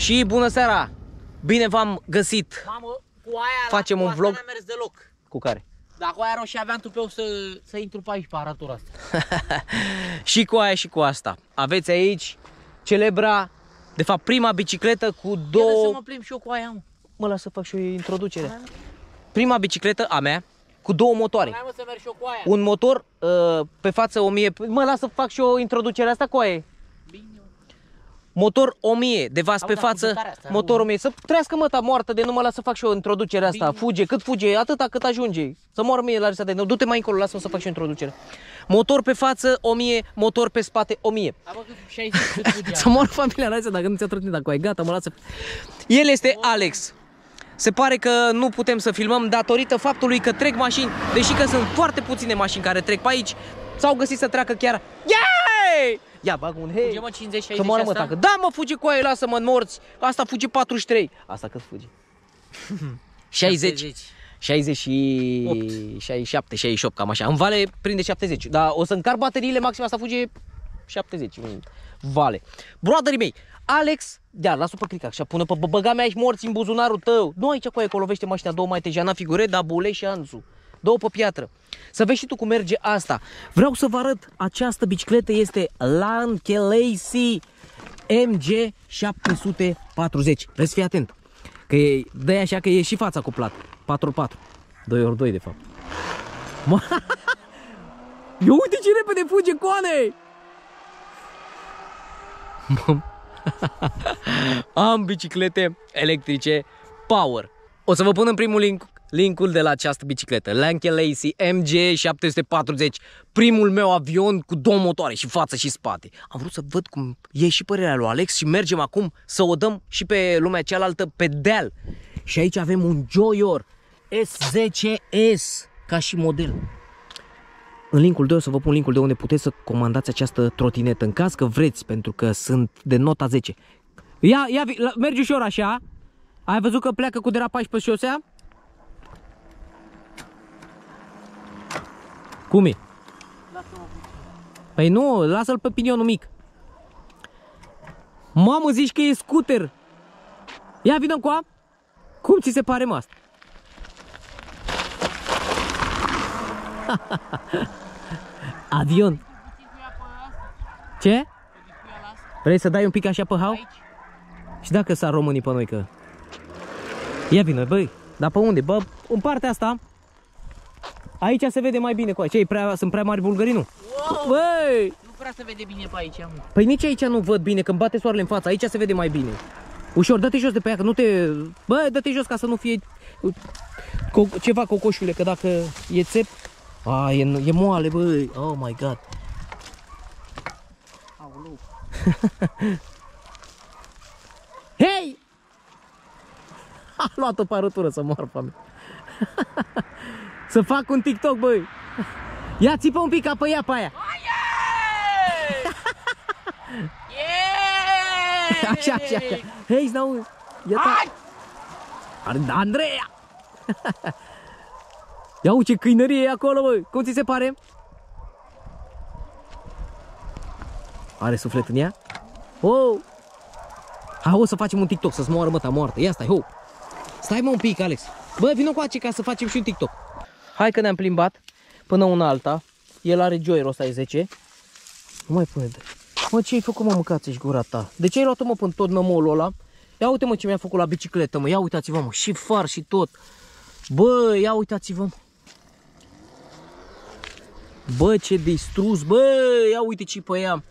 Și bună seara! Bine v-am găsit! Mamă, cu aia Facem la, un cu asta vlog? n-am mers deloc. Cu care? Dar cu aia roșie aveam tupeu să, să intru pe aici, pe aratura asta. și cu aia și cu asta. Aveți aici celebra, de fapt prima bicicletă cu Ia de să două... mă plimb și eu cu aia, mă. Mă las să fac și o introducere. Prima bicicletă a mea cu două motoare. Hai mă să merg și eu cu aia. Un motor uh, pe față 1000... Mă las să fac și o introducere asta cu aia. Bine, mă. Motor 1000 de vas Auzi, pe dar față, fugătarea asta, motor nu? 1000. Să trească măta moartă de nu mă las să fac și o introducere asta. Bine. Fuge, cât fuge, atâta cât ajunge. Să mor mie la risa de nou. Du-te mai încolo, lasă-mă să fac și o introducere. Motor pe față 1000, motor pe spate 1000. Hai bă, cât 60 cât fugea. Să mor familia Raisa dacă nu ți-a trătit dacă ai gata, mă lasă. El este Alex. Se pare că nu putem să filmăm datorită faptului că trec mașini, deși că sunt foarte puține mașini care trec pe aici, s-au găsit să treacă chiar. Yay! Ia, bag un hei. Fuge mă 50 60 Să moară mă asta? tacă. Da, mă, fuge cu aia, lasă-mă în morți. Asta fuge 43. Asta cât fuge? 60. 60 și 67, 68, cam așa. În vale prinde 70. Dar o să încar bateriile, maxim asta fuge 70 în vale. Broaderii mei, Alex, da, lasă pe click așa, pune pe bă- băga mea aici morți în buzunarul tău. Nu aici cu aia, că o lovește mașina, două mai Jana Figure, da, Bule și Anzu. Două pe piatră. Să vezi și tu cum merge asta. Vreau să vă arăt, această bicicletă este Lankelasi MG 740. Vreți să fii atent. Că e, dă așa că e și fața cuplat. 4x4. 2x2 de fapt. Mă... Eu uite ce repede fuge coane! Mam. Am biciclete electrice Power. O să vă pun în primul link linkul de la această bicicletă. Lanke Lacy MG 740. Primul meu avion cu două motoare și față și spate. Am vrut să văd cum e și părerea lui Alex și mergem acum să o dăm și pe lumea cealaltă pe deal. Și aici avem un Joyor S10S ca și model. În linkul 2 o să vă pun linkul de unde puteți să comandați această trotinetă în caz că vreți, pentru că sunt de nota 10. Ia, ia, vi- la- mergi ușor așa. Ai văzut că pleacă cu derapaj pe șosea? Cum e? Păi nu, lasă-l pe pinionul mic. Mamă, zici că e scooter. Ia vină cu a. Cum ți se pare mă asta? Avion. Ce? Vrei să dai un pic așa pe hau? Aici. Și dacă s-ar românii pe noi că... Ia vină, băi. Dar pe unde? Bă, în partea asta. Aici se vede mai bine cu aici. Ce, prea, sunt prea mari bulgării, nu? Wow! Băi! Nu prea se vede bine pe aici, mă. Păi nici aici nu văd bine, când bate soarele în față. Aici se vede mai bine. Ușor, dă-te jos de pe ea, că nu te... Bă, dă-te jos ca să nu fie co- ceva cocoșule, că dacă e țep... A, e, e moale, băi. Oh my god. Aoleu. Hei! A luat o parătură să moară foame. să fac un TikTok, băi. Ia țipă un pic ca pe ea pe aia. Yeah! Așa, așa, așa. Hei, znau. Ia ta. Ar- Andreea! Ia uite ce câinărie e acolo, băi. Cum ți se pare? Are suflet în ea? Oh! Hai, o să facem un TikTok, să-ți moară măta moartă. Ia stai, ho! Stai mă un pic, Alex. Bă, vină cu ca să facem și un TikTok. Hai că ne-am plimbat până una alta. El are Joyer ăsta e 10. Nu mai pune de... Mă, ce ai făcut, mă, mâncați-și gura ta? De ce ai luat-o, mă, până tot nămolul ăla? Ia uite, mă, ce mi-a făcut la bicicletă, mă. Ia uitați-vă, mă, și far și tot. Bă, ia uitați-vă, mă. Bă, ce distrus, bă, ia uite ce pe ea.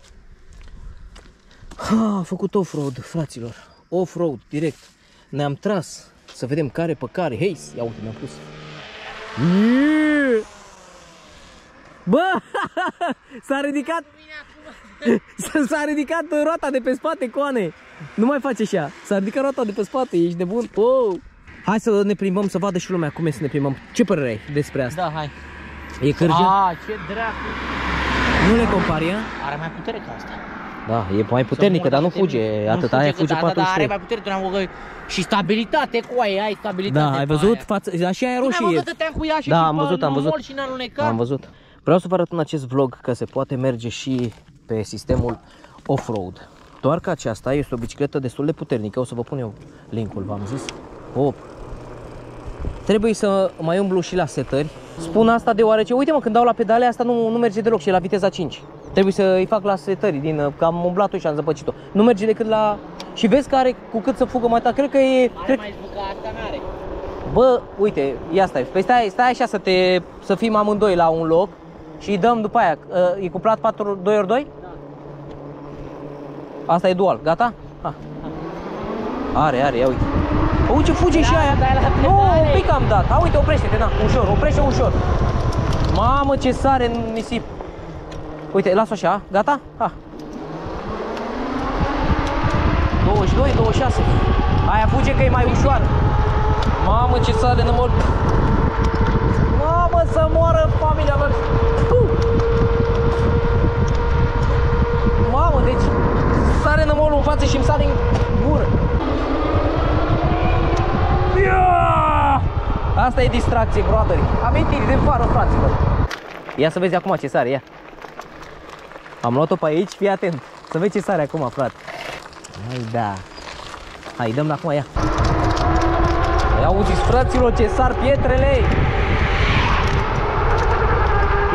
Ha, a făcut off-road, fraților. Off-road, direct. Ne-am tras să vedem care pe care. Hei, ia uite, mi-am pus. Yeah! Bă, s-a ridicat S-a ridicat roata de pe spate, coane. Nu mai face așa. S-a ridicat roata de pe spate, ești de bun. Oh. Hai să ne plimbăm, să vadă și lumea cum e să ne plimbăm. Ce părere ai despre asta? Da, hai. E cârjă? A, ce dracu. Nu le compari, ea? Are mai putere ca asta. Da, e mai puternică, Să dar nu mult fuge. puternic. Atât, Nu aia că fuge da, da, da, are 43. mai putere, tu n-am văzut. Și stabilitate cu aia, ai stabilitate. Da, ai pe văzut? aia. Față, așa e Tu n-ai roșie. văzut că te-am cu ea și Da, și am pe văzut, am nomol văzut. Și n-a alunecat? Am văzut. Vreau să vă arăt în acest vlog că se poate merge și pe sistemul off-road. Doar că aceasta este o bicicletă destul de puternică. O să vă pun eu linkul, v-am zis. Op. Trebuie să mai umblu și la setări. Spun asta deoarece, uite mă, când dau la pedale, asta nu, nu merge deloc și e la viteza 5. Trebuie să îi fac la setări, din, că am umblat-o și am zăpăcit-o. Nu merge decât la... Și vezi că are cu cât să fugă mai tare. Cred că e... Are Cred... mai zbuca, asta n-are. Bă, uite, ia stai. Păi stai, stai așa să te... să fim amândoi la un loc și îi dăm după aia. Uh, E cuplat 4, 2 ori 2? Asta e dual, gata? Ha. Are, are, ia uite. Bă, uite ce fuge și Da, aia. dai la nu, pedale. un pic am dat. A, uite, oprește-te, na, ușor, oprește ușor. Mamă, ce sare în nisip. Uite, las-o așa, gata? Ha. 22, 26. Aia fuge că e mai ușoară. Mamă, ce sare în mor. Mamă, să moară familia mea. Uh! Mamă, deci sare nămolul în față și îmi sare în gură. Ia! Asta e distracție, brother. Amintiri de vară, fraților. Ia să vezi acum ce sare, ia. Am luat-o pe aici, fii atent. Să vezi ce sare acum, frate. Hai, da. Hai, dăm acum, ia. Ia auziți, fraților, ce sar pietrele!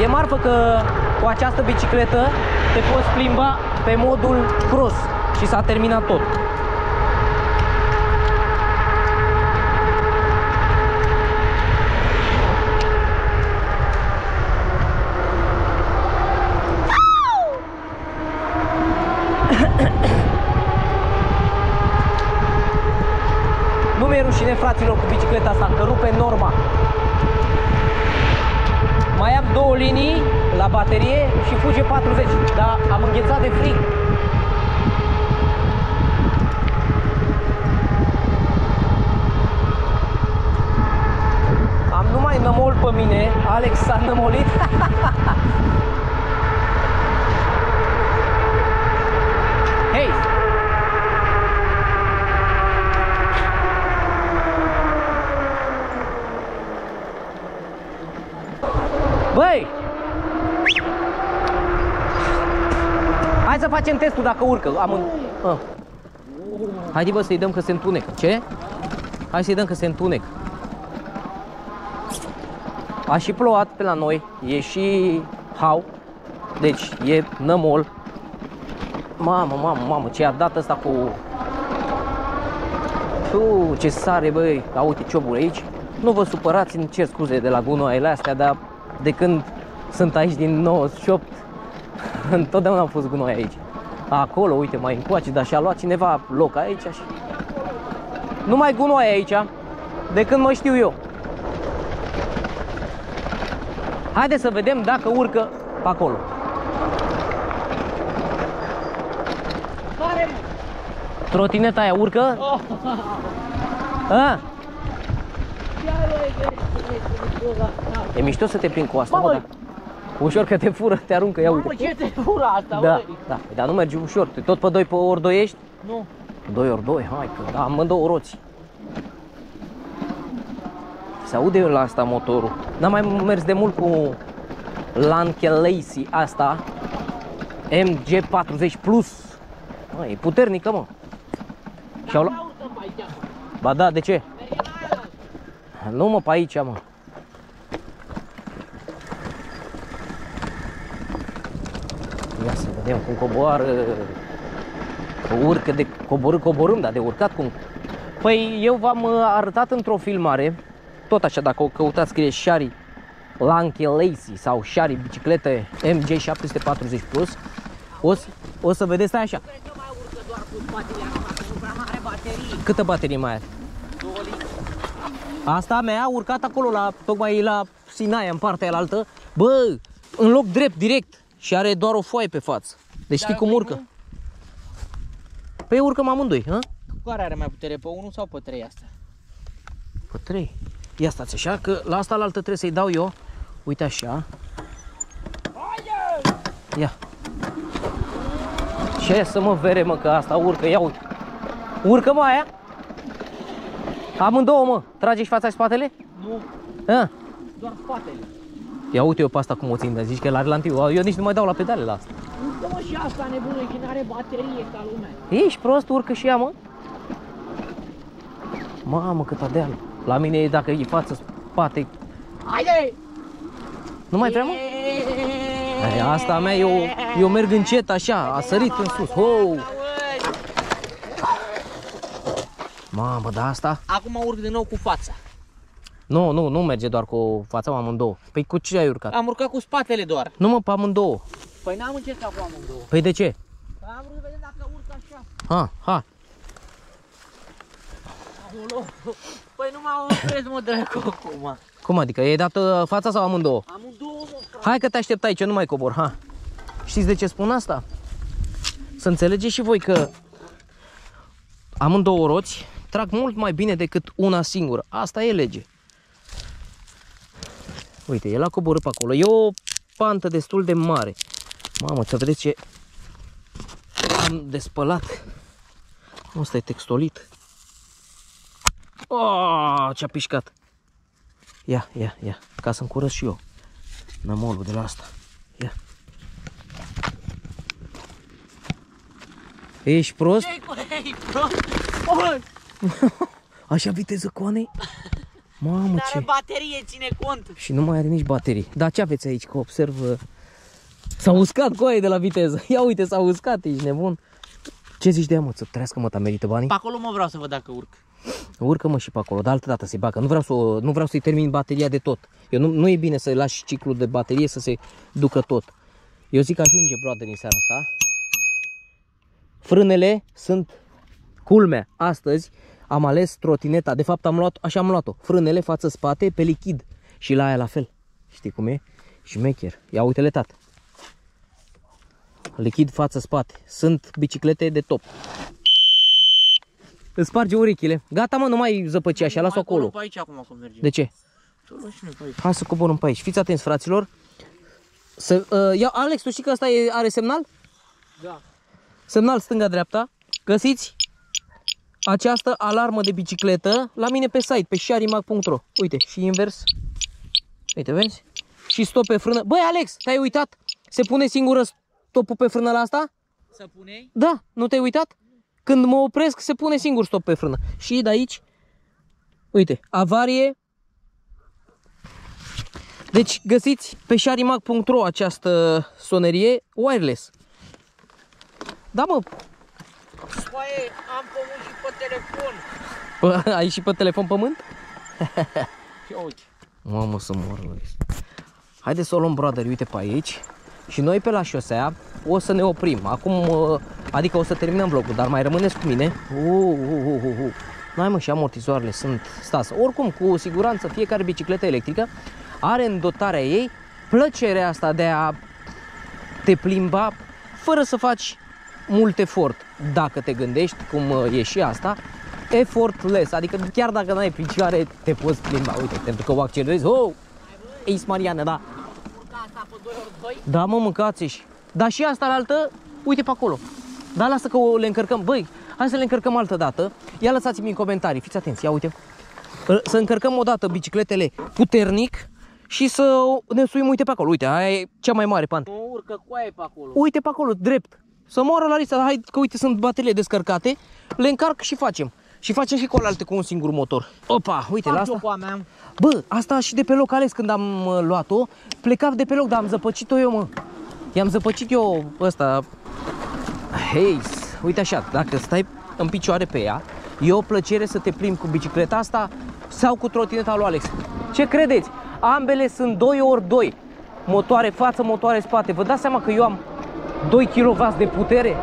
E marfă că cu această bicicletă te poți plimba pe modul cross și s-a terminat tot. Nu mi-e rușine, fraților, cu bicicleta asta, că rupe norma. Mai am două linii la baterie și fuge 40, dar am înghețat de frig. Am numai nămol pe mine, Alex s-a nămolit. Hei! Băi! Hai să facem testul dacă urcă. Am un... Ah. Haide bă să-i dăm că se întunecă. Ce? Hai să-i dăm că se întunecă. A și plouat pe la noi. E și hau. Deci e nămol. Mamă, mamă, mamă, ce a dat ăsta cu... Uu, ce sare, băi. A, uite ciobul aici. Nu vă supărați, îmi cer scuze de la gunoaiele astea, dar de când sunt aici din 98, întotdeauna am fost gunoi aici. Acolo, uite, mai încoace, dar și-a luat cineva loc aici și... Nu mai gunoi aici, de când mă știu eu. Haideți să vedem dacă urcă pe acolo. Care, mă? Trotineta aia urcă? Oh, A? Ia, bă, e greu, e greu, e greu, da. E mișto să te prind cu asta, mă, Mamă! da. Ușor că te fură, te aruncă, ia Mamă, uite. ce te fură asta, Da, băi? da, dar nu merge ușor. Tu tot pe 2 pe ori 2 ești? Nu. 2 ori 2, hai că da, amândouă roți. Se aude la asta motorul. N-am mai mers de mult cu Lankelacey asta. MG40 Plus. Mă, e puternică, mă. Și-au luat... Ia urcă pe aici. Ba da, de ce? Merge la aia. Nu mă, pe aici, mă. Ia să vedem cum coboară. Că urcă de coborâ, coborâm, dar de urcat cum? Păi eu v-am uh, arătat într-o filmare, tot așa, dacă o căutați, scrie Shari Lanky Lacy sau Shari biciclete MG740 Plus, o, să- o să vedeți, stai așa, Cred că mai urcă doar cu spatele acum, că nu prea are baterii. câtă baterie mai are? Două litri. Asta mea a urcat acolo, la, tocmai la Sinaia, în partea aia Bă, în loc drept, direct. Și are doar o foaie pe față. Deci știi Dar cum urcă? primul? Păi urcăm amândoi, hă? Care are mai putere, pe 1 sau pe 3 asta? Pe trei. Ia stați așa, că la asta la altă trebuie să-i dau eu. Uite așa. Ia. Ce să mă vere, mă, că asta urcă, ia uite. Urcă, mă, aia? Amândouă, mă. Trage și fața și spatele? Nu, Hă? doar spatele. Ia uite eu pe asta cum o țin, dar zici că la relantiu. Eu nici nu mai dau la pedale la asta. Urcă-mă și asta nebună, și n-are baterie ca lumea. Ești prost, urcă și ea, mă. Mamă, cât deal. La mine, dacă e față, spate, Haide! nu mai vrea, mă? Ei, asta a mea, eu, eu merg încet așa, a sărit în sus. Ho! Mamă, da asta? Acum urc din nou cu fața. Nu, nu, nu merge doar cu fața, mă, amândouă. Păi cu ce ai urcat? Am urcat cu spatele doar. Nu mă, pe amândouă. Păi n-am încercat cu amândouă. Păi de ce? Am vrut să vedem dacă urc așa. Ha, ha. Acolo. Păi nu mă opresc, mă, dracu, acum. Cum adică? E dat uh, fața sau amândouă? Amândouă, mă, frate. Hai că te aștept aici, eu nu mai cobor, ha. Știți de ce spun asta? Să înțelegeți și voi că amândouă roți trag mult mai bine decât una singură. Asta e lege. Uite, el a coborât pe acolo. E o pantă destul de mare. Mamă, să vedeți ce am despălat. Asta e textolit. Oh, ce-a pișcat. Ia, ia, ia, ca să-mi curăț și eu nămolul de la asta. Ia. Ești prost? Ce-i, băi, prost? Oi, Așa viteză coanei? Mamă, Dar ce... baterie, ține cont. Și nu mai are nici baterii. Dar ce aveți aici? Că observ... uh, S-a uscat coaie de la viteză. Ia uite, s-a uscat, ești nebun. Ce zici de ea, mă? Să trăiască, mă, ta merită banii? Pe acolo mă vreau să văd dacă urc. Urcă-mă și pe acolo, de altă dată să-i bag, că nu vreau, să, o- nu vreau să-i termin bateria de tot. Eu nu, nu e bine să lași ciclul de baterie să se ducă tot. Eu zic că ajunge, brother, în seara asta. Frânele sunt culmea. Astăzi am ales trotineta, de fapt am luat, așa am luat-o. Frânele față-spate pe lichid și la aia la fel. Știi cum e? Șmecher. Ia uite-le, tată. Lichid față-spate. Sunt biciclete de top. Îți sparge urechile. Gata, mă, nu mai zăpăci așa, lasă Mai acolo. Pe aici acum cum merge. De ce? Tu lași și noi pe aici. Hai să coborâm pe aici. Fiți atenți, fraților. Să, uh, ia, Alex, tu știi că asta e, are semnal? Da. Semnal stânga-dreapta. Găsiți această alarmă de bicicletă la mine pe site, pe sharimag.ro. Uite, și invers. Uite, vezi? Și stop pe frână. Băi, Alex, te-ai uitat? Se pune singură stopul pe frână la asta? Să punei? Da, nu te-ai uitat? Când mă opresc, se pune singur stop pe frână. Și de aici, uite, avarie. Deci găsiți pe sharimag.ro această sonerie wireless. Da, mă, Băi, am pământ și pe telefon. Bă, ai și pe telefon pământ? Ce uite. Mamă, să mor, Loris. Haideți să o luăm, brother, uite pe aici. Și noi pe la șosea o să ne oprim. Acum, uh, adică o să terminăm vlogul, dar mai rămâneți cu mine. Uh, uh, uh, uh, uh. N-ai mă, și amortizoarele sunt stas. Oricum, cu siguranță, fiecare bicicletă electrică are în dotarea ei plăcerea asta de a te plimba fără să faci mult efort. Dacă te gândești, cum uh, e și asta, effortless, adică chiar dacă n-ai picioare, te poți plimba. Uite, pentru că o accelerezi, oh! Ei, Mariană, da. Urca asta pe 2 ori 2. Da, mă, mâncați -și. Dar și asta la altă, uite pe acolo. Da, lasă că o le încărcăm. Băi, hai să le încărcăm altă dată. Ia lăsați-mi în comentarii, fiți atenți, ia uite. Să încărcăm o dată bicicletele puternic și să ne suim, uite pe acolo. Uite, aia e cea mai mare pantă. Nu urcă coaie pe acolo. Uite pe acolo, drept. Să moară Larisa, hai că uite sunt bateriile descărcate, le încarc și facem. Și facem și cu alte cu un singur motor. Opa, uite la Fac asta. eu cu a mea. Bă, asta și de pe loc ales când am uh, luat-o, pleca de pe loc, dar am zăpăcit-o eu, mă. I-am zăpăcit eu ăsta. Hei, uite așa, dacă stai în picioare pe ea, e o plăcere să te plimbi cu bicicleta asta sau cu trotineta lui Alex. Ce credeți? Ambele sunt 2 ori 2 motoare față, motoare spate. Vă dați seama că eu am 2 kW de putere?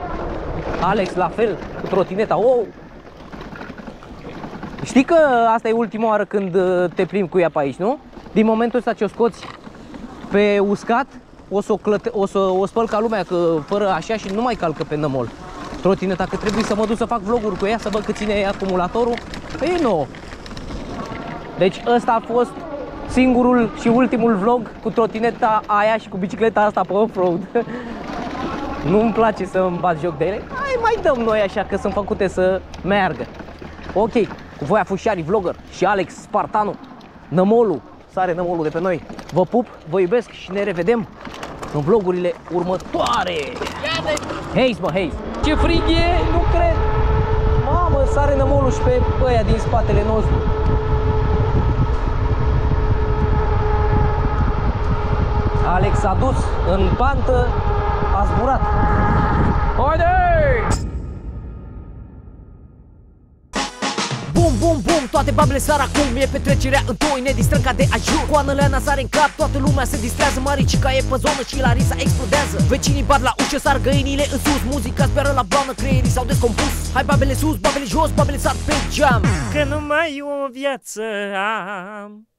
Alex la fel, cu trotineta. Oh! Știi că asta e ultima oară când uh, te plimbi cu ea pe aici, nu? Din momentul ăsta ce o scoți pe uscat, o să o, clăte, o, să o spăl ca lumea, că fără așa și nu mai calcă pe nămol. Trotineta, că trebuie să mă duc să fac vloguri cu ea, să văd cât ține acumulatorul. Păi nu. Deci ăsta a fost singurul și ultimul vlog cu trotineta aia și cu bicicleta asta pe off-road. Nu-mi place să îmi bat joc de ele. Hai, mai dăm noi așa că sunt făcute să meargă. Ok, cu voi a fost Shari Vlogger și Alex Spartanu, Nămolu, sare Nămolu de pe noi. Vă pup, vă iubesc și ne revedem în vlogurile următoare. Haze, mă, Haze. Ce frig e, nu cred. Mamă, sare nămolul și pe ăia din spatele nostru. Alex a dus în pantă, a zburat. Haide! Bum, bum, bum, toate babele sar acum. E petrecerea în toi, ne distrăm ca de ajur. Coanele Ana sare în cap, toată lumea se distrează. Maricica e pe zonă și Larisa explodează. Vecinii bat la ușă, sar găinile în sus. Muzica speră la bloană, creierii s-au descompus. Hai babele sus, babele jos, babele sar pe geam. Că numai o viață am